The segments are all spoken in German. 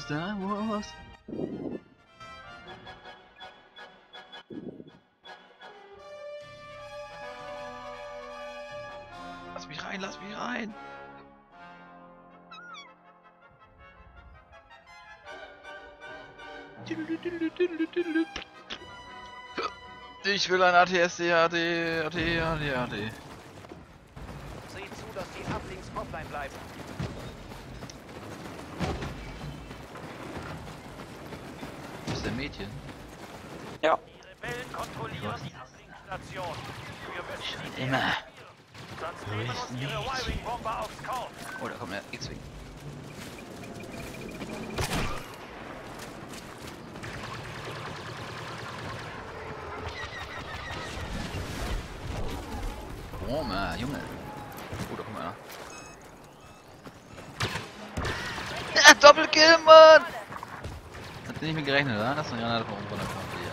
Star Wars. Lass mich rein, lass mich rein. Ich will ein ATSD, AD, AD, AD, AD. Seht zu, dass die Uplinks offline bleiben. Ist der Mädchen. Ja. Die Rebellen kontrollieren die Uplink-Station. Wir sie Immer. sonst nehmen uns ihre Wiring-Bomber aufs Korn. Oh, da kommt der X-Wing. Oh, man, Junge. Oh, da kommt einer. Ja, Doppelkill, Mann! Hat nicht mit gerechnet, oder? Das ist eine Granate von oben runtergekommen. hier.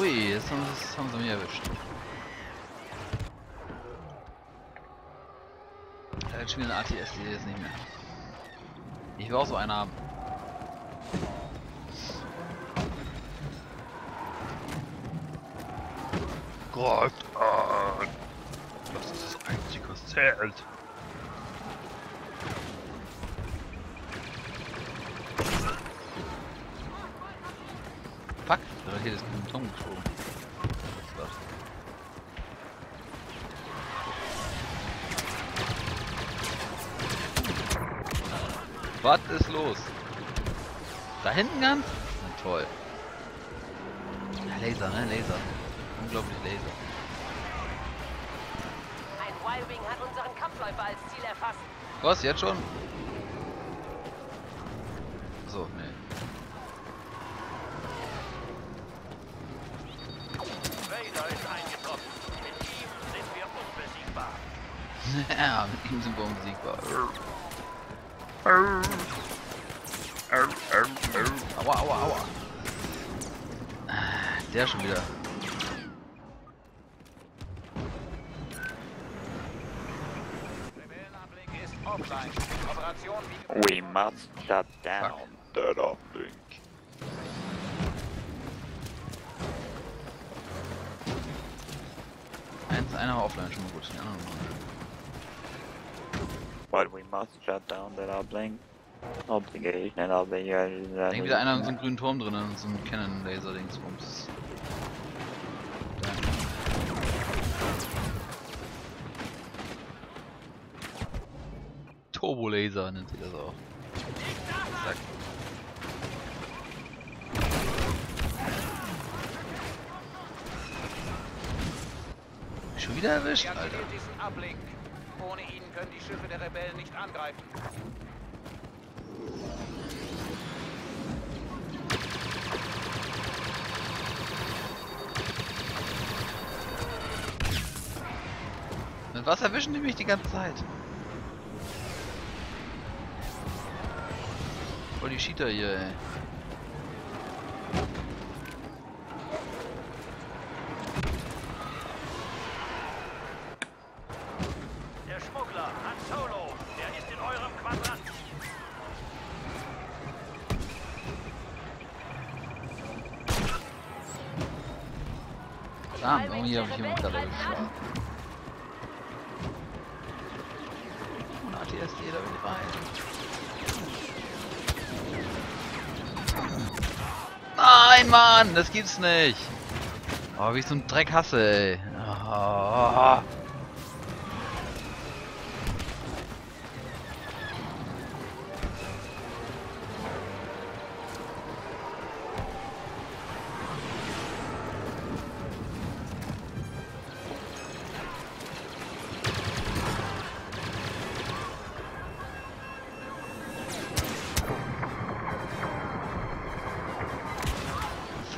Ui, jetzt haben, sie- jetzt haben sie mich erwischt. Da hat schon wieder ein ATS, die jetzt nicht mehr. Ich will auch so einen haben. Greift an! Das ist das Einzige, was zählt. Fuck, da hier das Beton geschoben. Was? Was ist los? Da hinten ganz? Na toll. Ja, Laser, ne? Laser. Unglaublich Laser. Ein Y-Wing hat unseren Kampfläufer als Ziel erfasst. Was, jetzt schon? So, nee. Vader ist eingetroffen. Mit ihm sind wir unbesiegbar. ja, mit ihm sind wir unbesiegbar. Aua, aua, aua. Ah, Der schon wieder. Must shut down that uplink. Eins, einer war offline schon mal gut. Die anderen noch. But we must shut down that uplink. Obligation and obligation. Da hängt wieder einer in so einem grünen Turm drin, in so einem Canon-Laser-Dingsbums. Turbo-Laser nennt sie das auch. Wieder erwischt, Alter. Ohne ihn können die Schiffe der Rebellen nicht angreifen. Mit was erwischen die mich die ganze Zeit? Voll die Cheater hier, ey. Der Schmuggler, Han Solo, der ist in eurem Quadrant. Verdammt, irgendwie habe ich jemanden gerade erwischt. Und ATSD, da will rein. Nein, Mann, das gibt's nicht. Oh, wie ich so einen Dreck hasse, ey. Oh.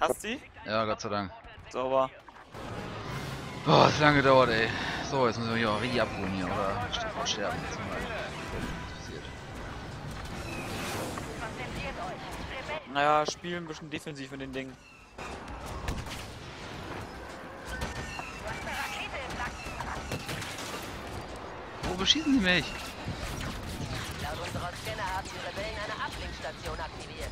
Hast sie? Ja, Gott sei Dank. Sauber. Boah, das hat lange gedauert, ey. So, jetzt müssen wir hier auch richtig abholen hier, oder? Stefan sterben. Jetzt mal interessiert. Konzentriert euch. Rebellen Naja, spielen ein bisschen defensiv in den Dingen. Rakete im Nacken. Wo beschießen die mich? Laut unserer Scanner haben die Rebellen eine Ablinkstation aktiviert.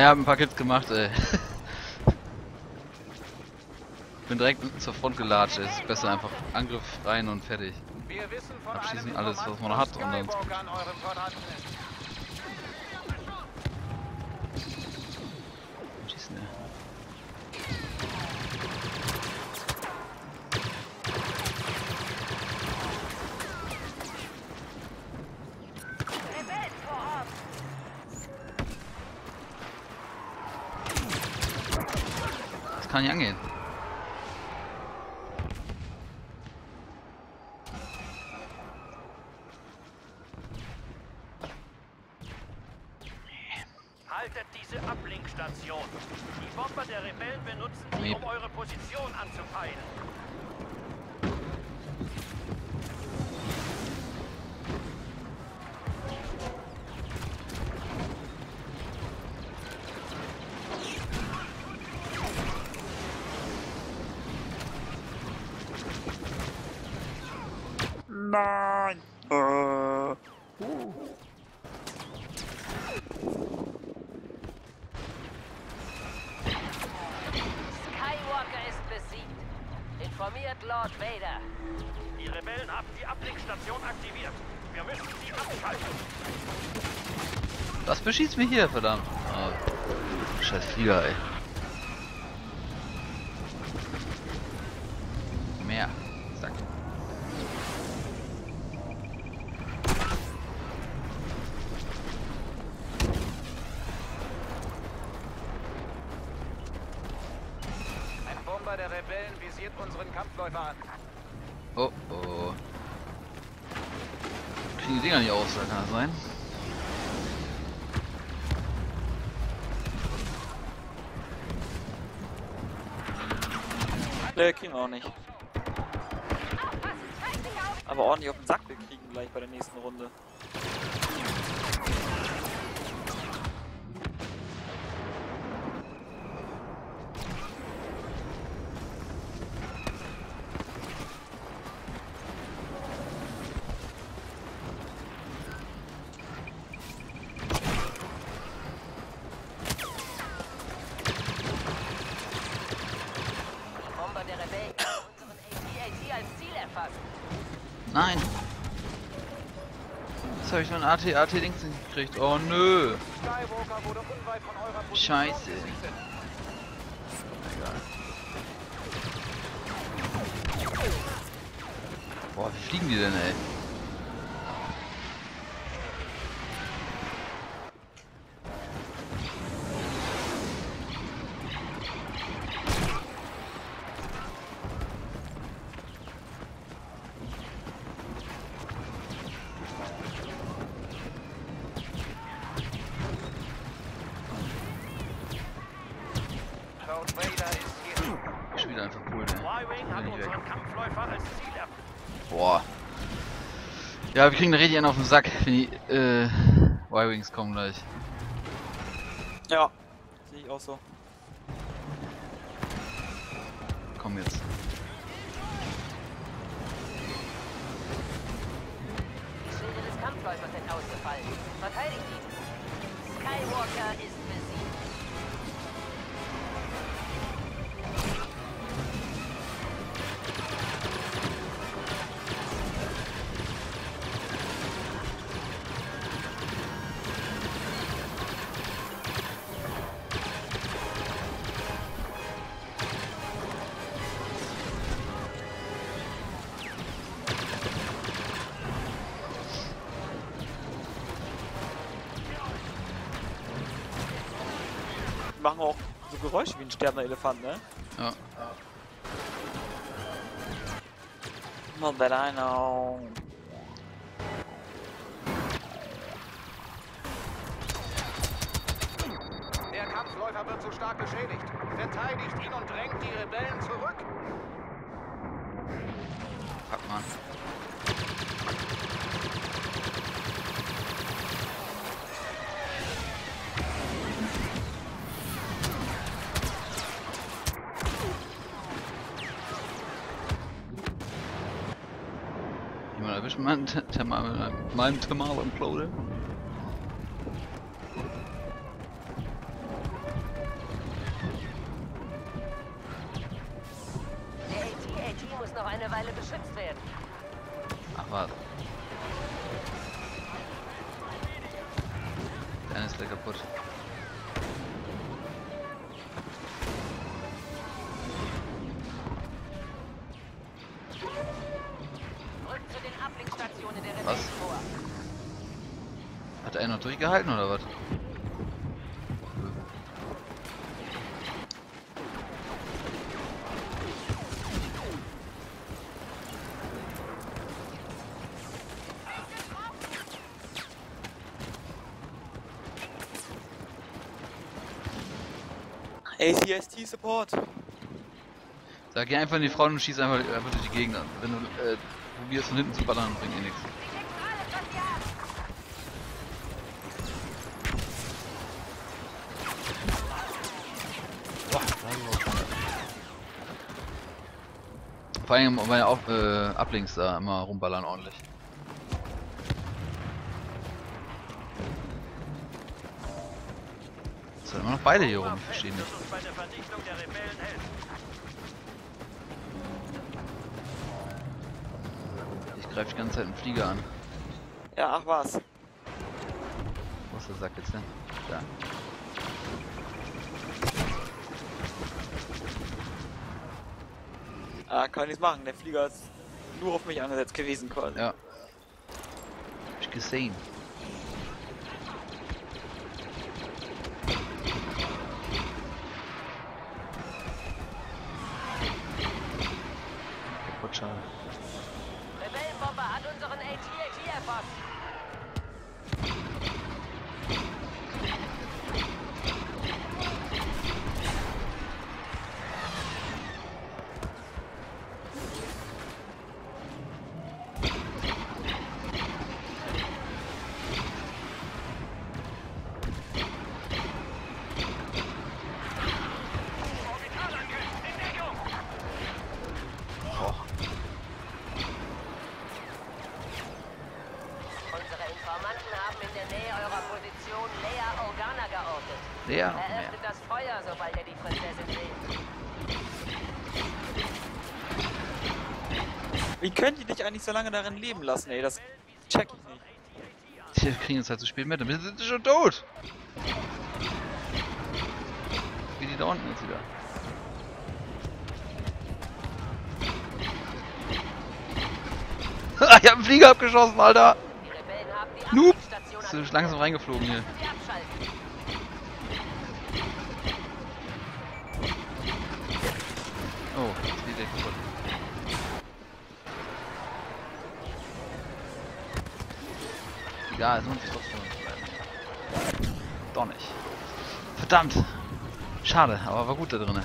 Naja, hab ein paar Kills gemacht, ey. Bin direkt zur Front gelatscht, ey. Es ist besser einfach Angriff rein und fertig. Abschießen alles, was man hat, und dann kann nicht angehen. Nein! Äh. Skywalker ist besiegt. Informiert Lord Vader. Die Rebellen haben die Ablinkstation aktiviert. Wir müssen sie abschalten. Was beschießt mich hier, verdammt? Oh. Scheiß Flieger, ey. Mehr. Der Rebellen visiert unseren Kampfläufer an. Oh oh. Kriegen die Dinger nicht aus, da kann das sein? Ne, kriegen wir auch nicht. Aber ordentlich auf den Sack wir kriegen gleich bei der nächsten Runde. Die Bomber der Rebellen haben unseren AT-AT als Ziel erfasst. Nein! Jetzt habe ich mein AT-AT-Dings nicht gekriegt. Oh nö! Scheiße. Egal. Boah, wie fliegen die denn, ey? Darth Vader ist hier. Ich spiele einfach cool, ey. Y-Wing hat Bin ich weg. unseren Kampfläufer als Ziel erfasst. Boah. Ja, wir kriegen richtig einen auf den Sack, wenn die äh, Y-Wings kommen gleich. Ja, sehe ich auch so. Komm jetzt. Die Schilde des Kampfläufers sind ausgefallen. Verteidigt ihn. Skywalker ist machen auch so Geräusche wie ein sterbender Elefant, ne? Ja. Not that I know. Der Kampfläufer wird zu stark beschädigt. Verteidigt ihn und drängt die Rebellen zurück. Fuck man. Jemand erwischt meinen T- Thermal, meinen Thermal-Imploder? Der AT-AT muss noch eine Weile beschützt werden. Ach Durchgehalten oder was? ACST Support. Sag geh einfach in die Frauen und schieß einfach, einfach durch die Gegend an. Wenn du äh, probierst von hinten zu ballern, bringt eh nichts. Vor allem bei auf, äh, Ablinks da immer rumballern ordentlich. Es sind immer noch beide hier rum, ich verstehe nicht. Ich greife die ganze Zeit einen Flieger an. Ja, ach was. Wo ist der Sack jetzt hin? Da. Ah, kann nichts machen. Der Flieger ist nur auf mich angesetzt gewesen quasi. Ja. Hab ich gesehen. Kaputt, schade. Rebellenbomber hat unseren AT-AT erfasst. Och, Unsere Informanten haben in der Nähe eurer Position Leia Organa geortet. Der noch mehr. Das Feuer, sobald ihr die Prinzessin seht. Wie können die dich eigentlich so lange darin leben lassen, ey? Das check ich nicht. Wir kriegen es halt zu spät mit, dann sind sie schon tot. Wie die da unten jetzt wieder. ich hab einen Flieger abgeschossen, Alter! Noob! Ist angegriffen. langsam reingeflogen hier. Sie abschalten. Oh, der kaputt. Egal, es lohnt sich trotzdem. Doch nicht. Verdammt! Schade, aber war gut da drin. Ein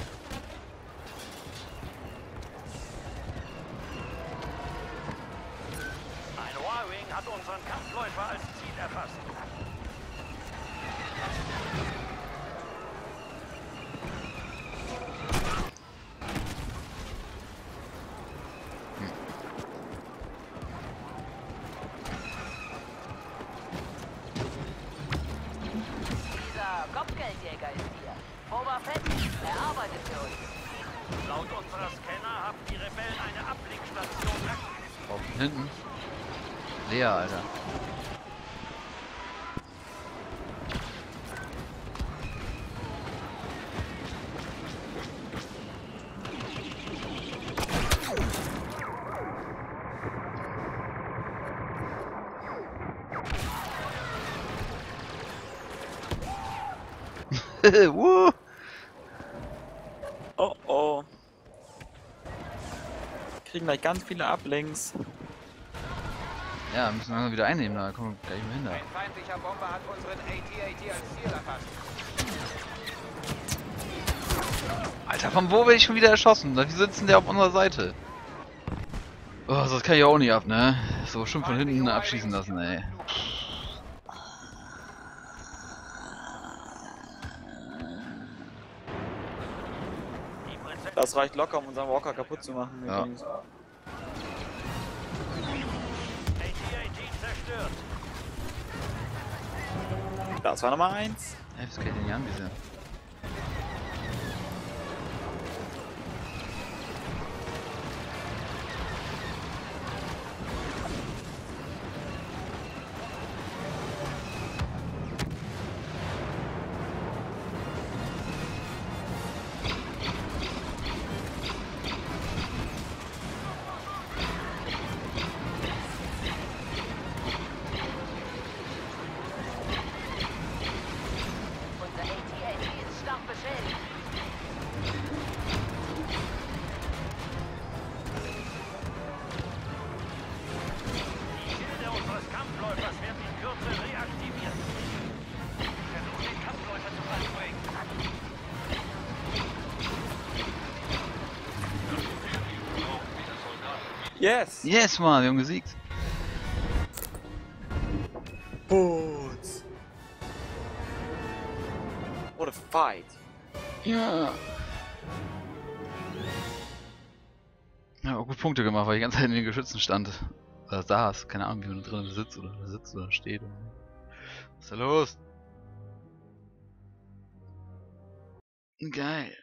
Y-Wing hat unseren Kampfläufer als Ziel erfasst. Woo! Oh oh. Kriegen gleich ganz viele Ablinks. Ja, müssen wir wieder einnehmen, da kommen wir gleich mal hin. Da. Ein feindlicher Bomber hat unseren AT-AT als Ziel erfasst. Alter, von wo werde ich schon wieder erschossen? Wie sitzen der auf unserer Seite? Oh, das kann ich auch nicht ab, ne? So schon von hinten abschießen lassen, ey. Das reicht locker, um unseren Walker kaputt zu machen. Ja. Das war Nummer 1. Ey, das kann ich nicht. Yes! Yes, Mann, wir haben gesiegt. Boots! What a fight! Ja. Ja, auch gut Punkte gemacht, weil ich die ganze Zeit in den Geschützen stand. Oder saß. Keine Ahnung, wie man da drin sitzt oder sitzt oder steht. Was ist da los? Geil.